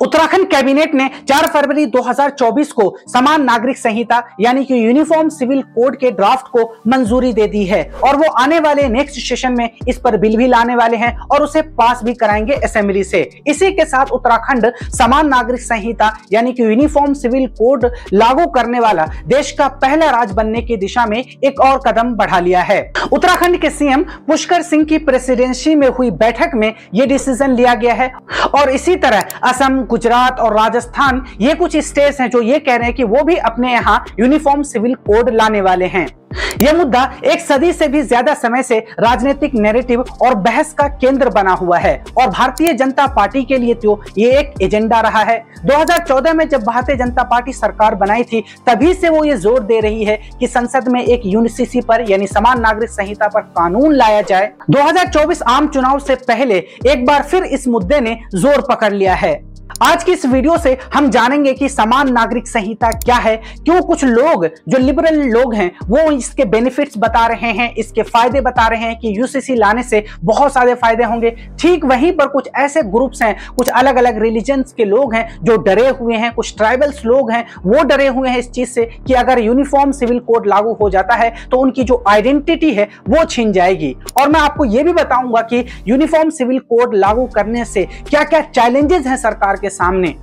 Uttarakhand cabinet ने 4 फरवरी 2024 को समान नागरिक संहिता, यानी कि यूनिफॉर्म सिविल कोड के ड्राफ्ट को मंजूरी दे दी है। और वो आने वाले नेक्स्ट सेशन में इस पर बिल भी लाने वाले हैं और उसे पास भी कराएँगे असेंबली से। इसी के साथ उत्तराखंड समान नागरिक संहिता, यानी कि यूनिफॉर्म सिविल कोड लागू करने वाला देश का पहला राज्य बनने की दिशा में एक और कदम बढ़ा लिया है। उत्तराखंड के सीएम पुष्कर सिंह की प्रेसिडेंसी में हुई बैठक में यह डिसीज़न लिया गया है। और इसी तरह असम, गुजरात और राजस्थान, ये कुछ स्टेट्स हैं जो ये कह रहे हैं कि वो भी अपने यहाँ यूनिफॉर्म सिविल कोड लाने वाले हैं। यह मुद्दा एक सदी से भी ज़्यादा समय से राजनीतिक नैरेटिव और बहस का केंद्र बना हुआ है और भारतीय जनता पार्टी के लिए तो ये एक एजेंडा रहा है। 2014 में जब भारतीय जनता पार्टी सरकार बनाई थी, तभी से वो ये ज़ोर दे रही है कि संसद में एक यूनिसीसी पर, यानी समान नागरिक संहिता पर कानून लाया जाए। 2024 आम चुनाव से पहले एक बार फिर इस मुद्दे ने ज़ोर पकड़ लिया है। आज की इस वीडियो से हम जानेंगे कि समान नागरिक संहिता क्या है, क्यों कुछ लोग, जो लिबरल लोग हैं, वो इसके बेनिफिट्स बता रहे हैं, इसके फ़ायदे बता रहे हैं कि यूसीसी लाने से बहुत सारे फ़ायदे होंगे। ठीक वहीं पर कुछ ऐसे ग्रुप्स हैं, कुछ अलग अलग रिलीजन के लोग हैं, जो डरे हुए हैं, कुछ ट्राइबल्स लोग हैं, वो डरे हुए हैं इस चीज़ से कि अगर यूनिफॉर्म सिविल कोड लागू हो जाता है तो उनकी जो आइडेंटिटी है, वो छिन जाएगी। और मैं आपको ये भी बताऊँगा कि यूनिफॉर्म सिविल कोड लागू करने से क्या क्या चैलेंजेस हैं सरकार के सामने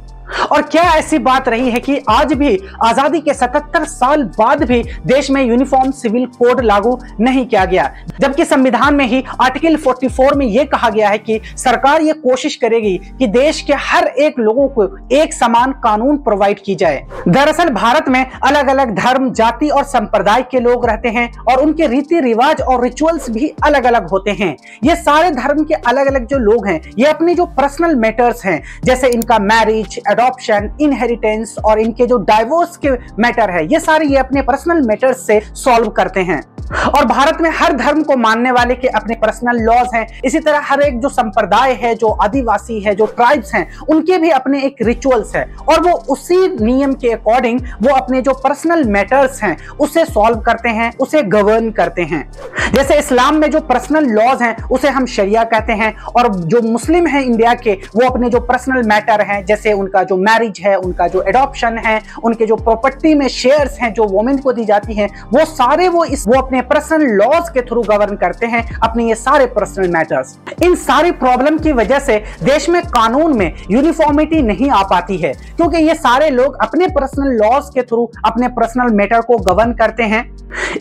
और क्या ऐसी बात रही है कि आज भी, आज़ादी के 77 साल बाद भी देश में यूनिफॉर्म सिविल कोड लागू नहीं किया गया। जबकि संविधान में ही आर्टिकल 44 में यह कहा गया है कि सरकार यह कोशिश करेगी कि देश के हर एक लोगों को एक समान कानून प्रोवाइड की जाए। दरअसल भारत में अलग अलग धर्म, जाति और संप्रदाय के लोग रहते हैं और उनके रीति रिवाज और रिचुअल्स भी अलग अलग होते हैं। ये सारे धर्म के अलग अलग जो लोग हैं, ये अपनी जो पर्सनल मैटर्स हैं, जैसे इनका मैरिज अडॉप्शन इनहेरिटेंस और इनके जो डाइवोर्स के मैटर है, ये सारे ये अपने पर्सनल मैटर्स से सॉल्व करते हैं। और भारत में हर धर्म को मानने वाले के अपने पर्सनल लॉज हैं। इसी तरह हर एक जो संप्रदाय है, जो आदिवासी है, जो ट्राइब्स हैं, उनके भी अपने एक रिचुअल्स है। और वो उसी नियम के अकॉर्डिंग वो अपने जो पर्सनल मैटर्स हैं, उसे सॉल्व करते हैं, उसे गवर्न करते हैं। जैसे इस्लाम में जो पर्सनल लॉज हैं, उसे हम शरिया कहते हैं। और जो मुस्लिम है इंडिया के, वो अपने जो पर्सनल मैटर हैं, जैसे उनका जो मैरिज है, उनका जो एडॉप्शन है, उनके जो प्रॉपर्टी में शेयर्स हैं, जो वोमेन को दी जाती हैं, वो सारे वो इस, वो अपने पर्सनल लॉज के थ्रू गवर्न करते हैं, अपने ये सारे पर्सनल मैटर्स इन सारी प्रॉब्लम की वजह से देश में कानून में यूनिफॉर्मिटी नहीं आ पाती है, क्योंकि ये सारे लोग अपने पर्सनल लॉज के थ्रू अपने पर्सनल मैटर को गवर्न करते हैं।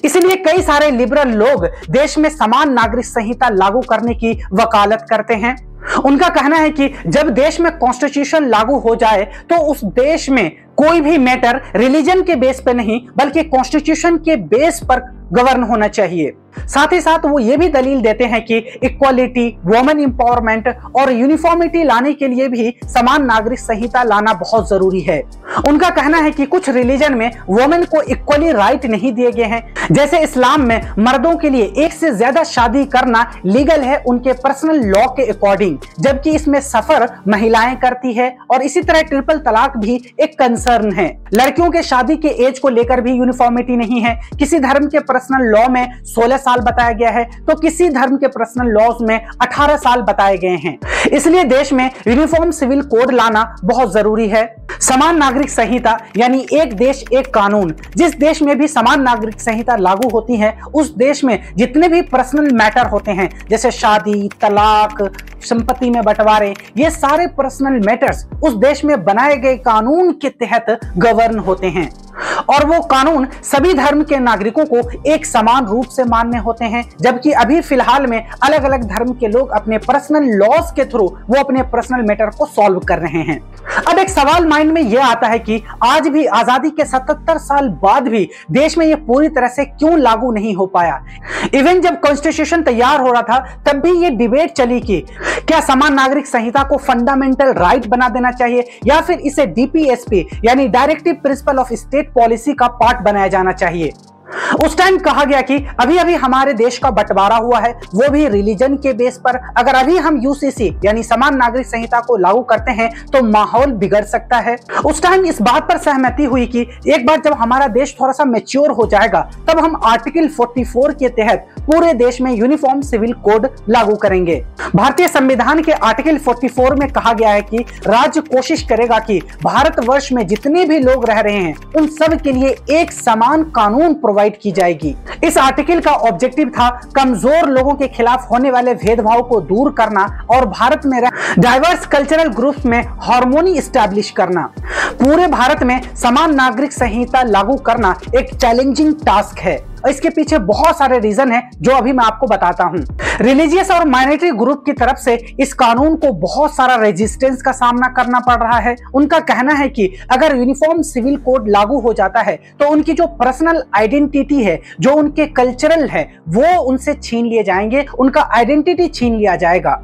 इसलिए कई सारे लिबरल लोग देश में समान नागरिक संहिता लागू करने की वकालत करते हैं। उनका कहना है कि जब देश में कॉन्स्टिट्यूशन लागू हो जाए तो उस देश में कोई भी मैटर रिलीजन के बेस पर नहीं, बल्कि कॉन्स्टिट्यूशन के बेस पर गवर्न होना चाहिए। साथ ही साथ वो ये भी दलील देते हैं कि इक्वालिटी वुमेन इंपावरमेंट और यूनिफॉर्मिटी लाने के लिए भी समान नागरिक संहिता लाना बहुत ज़रूरी है। उनका कहना है कि कुछ रिलीजन में वुमेन को इक्वली राइट नहीं दिए गए हैं। जैसे इस्लाम में मर्दों के लिए एक से ज़्यादा शादी करना लीगल है उनके पर्सनल लॉ के अकॉर्डिंग जबकि इसमें सफ़र महिलाएँ करती है और इसी तरह ट्रिपल तलाक भी एक कंसर्न है। लड़कियों के शादी के एज को लेकर भी यूनिफॉर्मिटी नहीं है। किसी धर्म के पर्सनल लॉ में 16 साल बताया गया है तो किसी धर्म के पर्सनल लॉज में 18 साल बताए गए हैं। इसलिए देश में यूनिफॉर्म सिविल कोड लाना बहुत ज़रूरी है। समान नागरिक संहिता, यानी एक देश, एक कानून, जिस देश में भी समान नागरिक संहिता लागू होती है, उस देश में जितने भी पर्सनल मैटर होते हैं, जैसे शादी, तलाक, संपत्ति में बंटवारे, ये सारे पर्सनल मैटर्स उस देश में बनाए गए कानून के तहत गवर्न होते हैं। और वो कानून सभी धर्म के नागरिकों को एक समान रूप से मान्य होते हैं, जबकि अभी फ़िलहाल में अलग अलग धर्म के लोग अपने पर्सनल लॉस के थ्रू वो अपने पर्सनल मैटर को सॉल्व कर रहे हैं। अब एक सवाल माइंड में यह आता है कि आज भी, आज़ादी के 77 साल बाद भी देश में यह पूरी तरह से क्यों लागू नहीं हो पाया? इवन जब कॉन्स्टिट्यूशन तैयार हो रहा था, तब भी ये डिबेट चली कि क्या समान नागरिक संहिता को फंडामेंटल राइट बना देना चाहिए, या फिर इसे डीपीएसपी यानी directive principle of state policy का पार्ट बनाया जाना चाहिए। उस टाइम कहा गया कि अभी अभी हमारे देश का बंटवारा हुआ है, वो भी रिलीजन के बेस पर। अगर अभी हम यूसीसी यानी समान नागरिक संहिता को लागू करते हैं तो माहौल बिगड़ सकता है। उस टाइम इस बात पर सहमति हुई कि एक बार जब हमारा देश थोड़ा सा मेच्योर हो जाएगा, तब हम आर्टिकल 44 के तहत पूरे देश में यूनिफॉर्म सिविल कोड लागू करेंगे। भारतीय संविधान के आर्टिकल 44 में कहा गया है कि राज्य कोशिश करेगा कि भारतवर्ष में जितने भी लोग रह रहे हैं, उन सब के लिए एक समान कानून प्रोवाइड की जाएगी। इस आर्टिकल का ऑब्जेक्टिव था कमज़ोर लोगों के खिलाफ होने वाले भेदभाव को दूर करना और भारत में डाइवर्स कल्चरल ग्रुप में हार्मोनी स्टैब्लिश करना। पूरे भारत में समान नागरिक संहिता लागू करना एक चैलेंजिंग टास्क है। इसके पीछे बहुत सारे रीजन है, जो अभी मैं आपको बताता हूँ। रिलीजियस और माइनॉरिटी ग्रुप की तरफ़ से इस कानून को बहुत सारा रेजिस्टेंस का सामना करना पड़ रहा है। उनका कहना है कि अगर यूनिफॉर्म सिविल कोड लागू हो जाता है तो उनकी जो पर्सनल आइडेंटिटी है, जो उनके कल्चरल है, वो उनसे छीन लिए जाएँगे, उनका आइडेंटिटी छीन लिया जाएगा।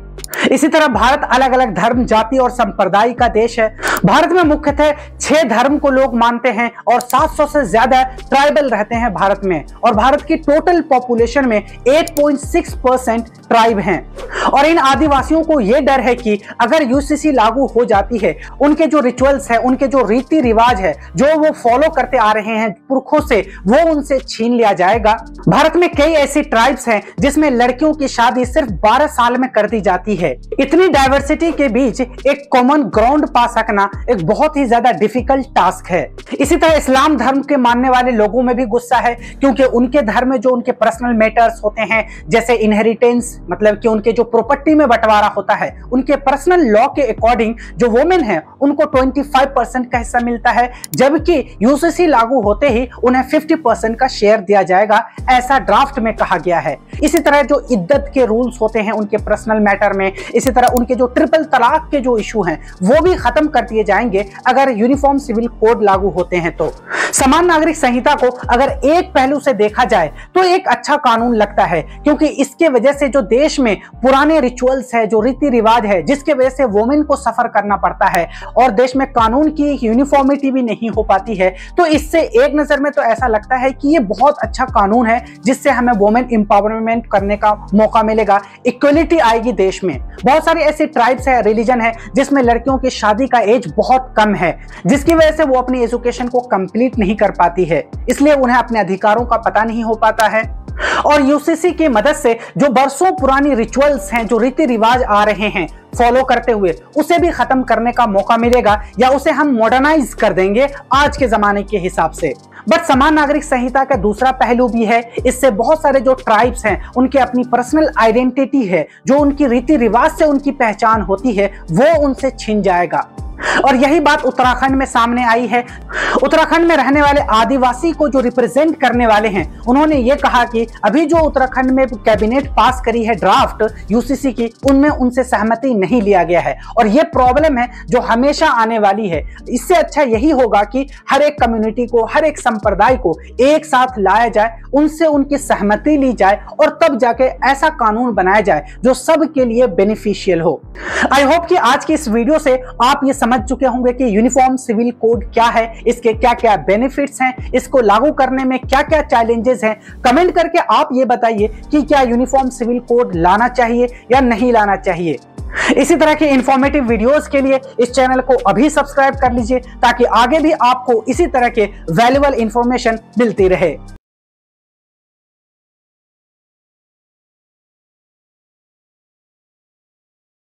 इसी तरह भारत अलग अलग धर्म, जाति और संप्रदाय का देश है। भारत में मुख्यतः छह धर्म को लोग मानते हैं और 700 से ज़्यादा ट्राइबल रहते हैं भारत में और भारत की टोटल पॉपुलेशन में 8.6 परसेंट ट्राइब हैं। और इन आदिवासियों को यह डर है कि अगर यूसीसी लागू हो जाती है, उनके जो रिचुअल्स है, उनके जो रीति रिवाज है, जो वो फॉलो करते आ रहे हैं पुरखों से, वो उनसे छीन लिया जाएगा। भारत में कई ऐसी ट्राइब्स हैं जिसमें लड़कियों की शादी सिर्फ़ 12 साल में कर दी जाती है इतनी डाइवर्सिटी के बीच एक कॉमन ग्राउंड पा सकना एक बहुत ही ज़्यादा डिफ़िकल्ट टास्क है। इसी तरह इस्लाम धर्म के मानने वाले लोगों में भी गुस्सा है, क्योंकि उनके धर्म में जो उनके पर्सनल मैटर्स होते हैं, जैसे इनहेरिटेंस मतलब कि उनके जो प्रॉपर्टी में बंटवारा होता है, उनके पर्सनल लॉ के अकॉर्डिंग जो वोमेन है, उनको 25 परसेंट का हिस्सा मिलता है, जबकि यूसीसी लागू होते ही उन्हें 50 परसेंट का शेयर दिया जाएगा, ऐसा ड्राफ्ट में कहा गया है। इसी तरह जो इद्दत के रूल्स होते हैं, उनके पर्सनल मैटर में इसी तरह उनके जो ट्रिपल तलाक के जो इशू हैं, वो भी खत्म कर दिए जाएँगे अगर यूनिफॉर्म सिविल कोड लागू होते हैं तो। समान नागरिक संहिता को अगर एक पहलू से देखा जाए तो एक अच्छा कानून लगता है, क्योंकि इसके वजह से जो देश में पुराने रिचुअल्स है, जो रीति रिवाज है, जिसके वजह से वोमेन को सफ़र करना पड़ता है, और देश में कानून की यूनिफॉर्मिटी भी नहीं हो पाती है तो इससे एक नज़र में तो ऐसा लगता है कि ये बहुत अच्छा कानून है, जिससे हमें वोमेन इंपावरमेंट करने का मौका मिलेगा इक्वलिटी आएगी देश में। बहुत सारे ऐसे ट्राइब्स है रिलीजन है, जिसमें लड़कियों की शादी का एज बहुत कम है, जिसकी वजह से वो अपनी एजुकेशन को कंप्लीट नहीं कर पाती है। इसलिए उन्हें अपने अधिकारों का पता नहीं हो पाता है। और यूसीसी की मदद से जो बरसों पुरानी रिचुअल्स हैं, जो रीति रिवाज आ रहे हैं फॉलो करते हुए, उसे भी खत्म करने का मौका मिलेगा या उसे हम मॉडर्नाइज कर देंगे आज के जमाने के हिसाब से। बट समान नागरिक संहिता का दूसरा पहलू भी है। इससे बहुत सारे जो ट्राइब्स हैं, उनकी अपनी पर्सनल आइडेंटिटी है, जो उनकी रीति रिवाज से उनकी पहचान होती है, वो उनसे छिन जाएगा। और यही बात उत्तराखंड में सामने आई है। उत्तराखंड में रहने वाले आदिवासी को जो रिप्रेजेंट करने वाले हैं, उन्होंने ये कहा कि अभी जो उत्तराखंड में कैबिनेट पास करी है ड्राफ्ट यूसीसी की, उनमें उनसे सहमति नहीं लिया गया है। और ये प्रॉब्लम है जो हमेशा आने वाली है। इससे अच्छा यही होगा कि हर एक कम्युनिटी को, हर एक संप्रदाय को एक साथ लाया जाए, उनसे उनकी सहमति ली जाए और तब जाके ऐसा कानून बनाया जाए जो सबके लिए बेनिफिशियल हो। आई होप कि आज की इस वीडियो से आप ये समझ चुके होंगे कि यूनिफॉर्म सिविल कोड क्या है, इसके क्या क्या बेनिफिट्स हैं, इसको लागू करने में क्या क्या चैलेंजेस हैं। कमेंट करके आप ये बताइए कि क्या यूनिफॉर्म सिविल कोड लाना चाहिए या नहीं लाना चाहिए। इसी तरह के इंफॉर्मेटिव वीडियोस के लिए इस चैनल को अभी सब्सक्राइब कर लीजिए ताकि आगे भी आपको इसी तरह के वैल्यूबल इंफॉर्मेशन मिलती रहे।